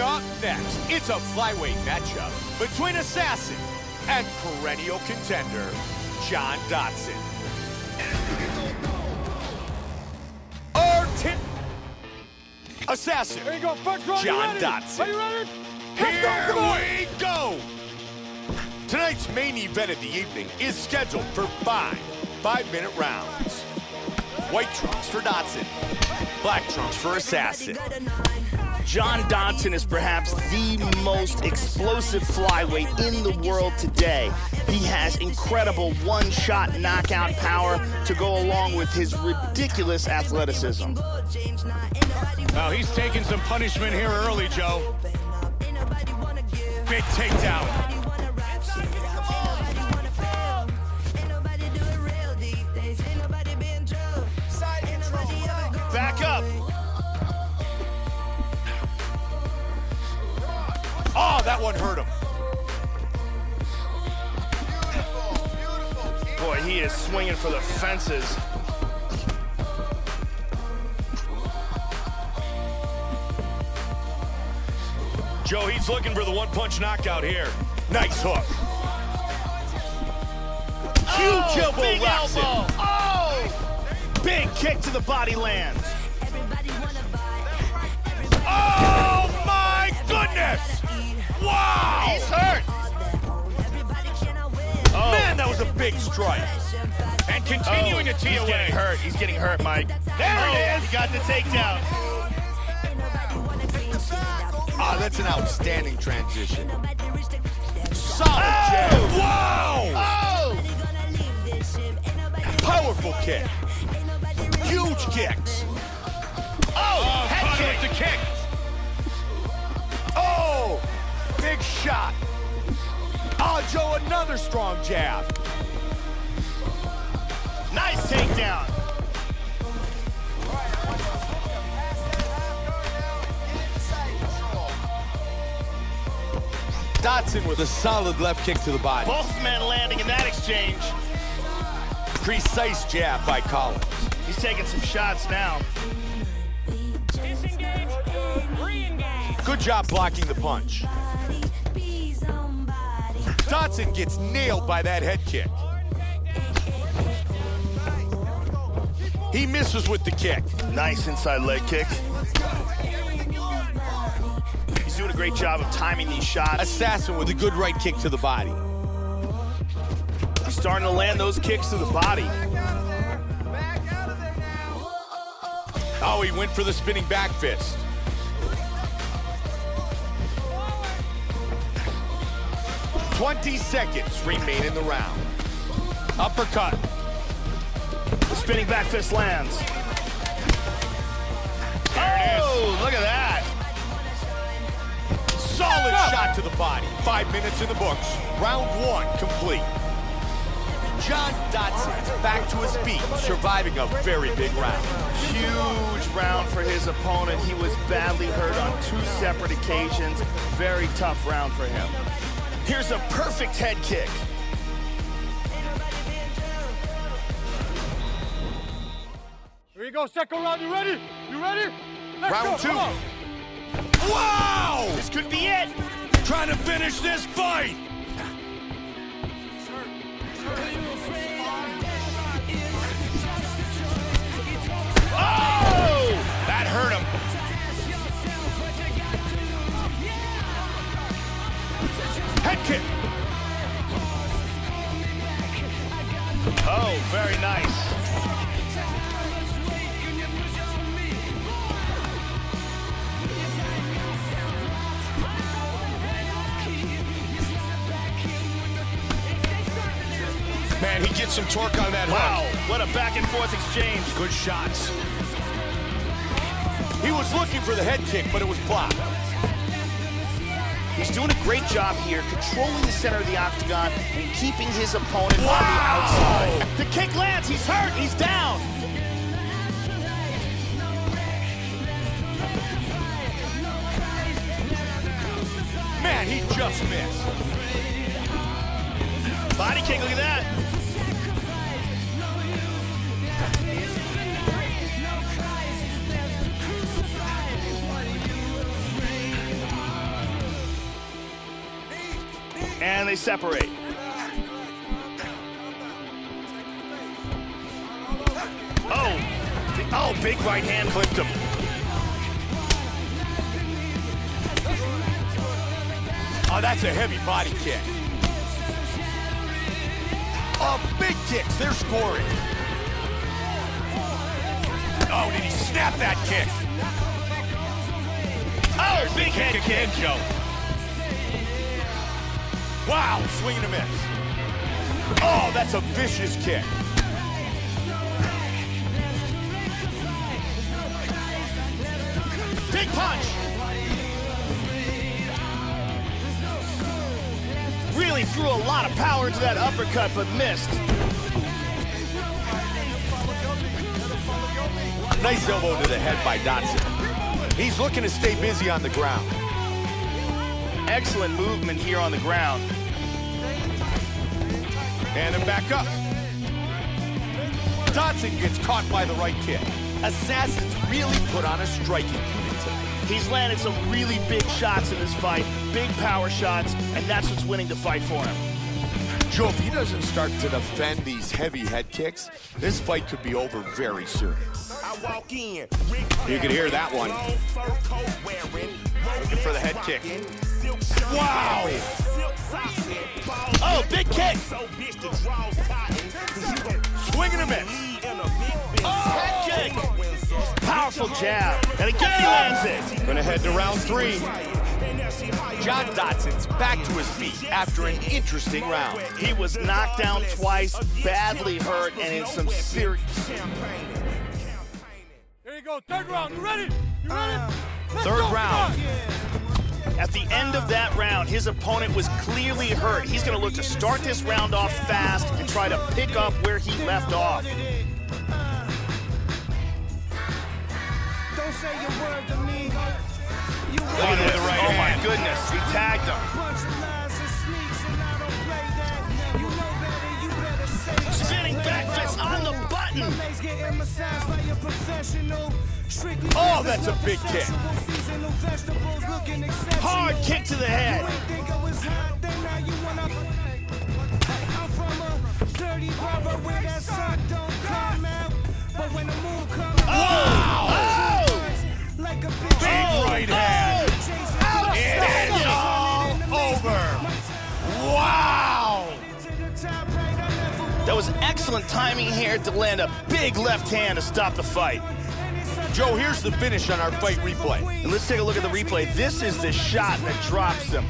up next, it's a flyweight matchup between Assassin and perennial contender, John Dodson. Our tip. Assassin, There you go, first round, you John ready? Dodson. Are you ready? Here Let's go, we go! Tonight's main event of the evening is scheduled for five five-minute rounds. White trunks for Dodson, black trunks for Assassin. John Dodson is perhaps the most explosive flyweight in the world today. He has incredible one-shot knockout power to go along with his ridiculous athleticism. Now he's taking some punishment here early, Joe. Big takedown. One hurt him. Boy, he is swinging for the fences. Joe, he's looking for the one-punch knockout here. Nice hook. Huge oh, elbow big elbow. Oh! Big kick to the body lands. Big strike. And continuing Oh, to tee he's away. getting hurt. He's getting hurt, Mike. There Oh, it is. He got the takedown. Ah, that's an outstanding transition. Solid Oh! jab. Wow! Oh! Powerful kick. Huge kicks. Oh! Head kick. with the kick. Oh! Big shot. Ah, Joe, another strong jab. Nice takedown. Dodson with a solid left kick to the body. Both men landing in that exchange. Precise jab by Collins. He's taking some shots now. Good job blocking the punch. Dodson gets nailed by that head kick. He misses with the kick. Nice inside leg kick. He's doing a great job of timing these shots. Assassin with a good right kick to the body. He's starting to land those kicks to the body. Oh, he went for the spinning back fist. Twenty seconds remain in the round. Uppercut. Spinning back fist lands. oh, look at that. Solid shot to the body. Five minutes in the books. Round one complete. John Dodson is back to his feet, surviving a very big round. Huge round for his opponent. He was badly hurt on two separate occasions. Very tough round for him. Here's a perfect head kick. Here you go, second round. You ready? You ready? Let's Round go, two. Wow! This could be it. Trying to finish this fight. Oh! That hurt him. Head kick. Oh, very nice. Man, he gets some torque on that Wow, hook. what a back and forth exchange. Good shots. He was looking for the head kick, but it was blocked. He's doing a great job here, controlling the center of the octagon and keeping his opponent on the outside. The kick lands, he's hurt, he's down. Man, he just missed. Body kick, look at that. They separate. Oh, oh, big right hand clipped him. Oh, that's a heavy body kick. Oh, big kicks. They're scoring. Oh, did he snap that kick? Oh, big head kick. Joe. Wow, swing and a miss. Oh, that's a vicious kick. Big punch. Really threw a lot of power into that uppercut, but missed. Nice elbow to the head by Dodson. He's looking to stay busy on the ground. Excellent movement here on the ground. And him back up. Dodson gets caught by the right kick. Assassins really put on a striking unit tonight. He's landed some really big shots in this fight, big power shots, and that's what's winning the fight for him. Joe, if he doesn't start to defend these heavy head kicks, this fight could be over very soon. You can hear that one. Looking for the head kick. Wow! Oh, big kick! Swing and a miss. Oh, head kick! Powerful jab. And again he lands it. Gonna head to round three. John Dodson's back to his feet after an interesting round. He was knocked down twice, badly hurt, and in some serious... Here you go, third round. You ready? You ready? Uh, Let's Third go, come round. On. At the end of that round, his opponent was clearly hurt. He's going to look to start this round off fast and try to pick up where he left off. Don't say a word to me. You Look at this. the right oh, hand. my goodness. He tagged him. bunch of lies and sneaks, and I don't play that. You know better, you better say that. Spinning back fist on the button. Legs getting massaged by a professional. Strictly Oh, that's a big kick. Sexual. Seasonal vegetables looking exceptional. Hard kick to the head. ain't think I was hot, then now you wanna. I'm from a dirty barber where that sun don't come out. But when the moon comes Oh! like a. Big right hand. Oh! It is all over. Wow! That was excellent timing here to land a big left hand to stop the fight. Joe, here's the finish on our fight replay. And let's take a look at the replay. This is the shot that drops him.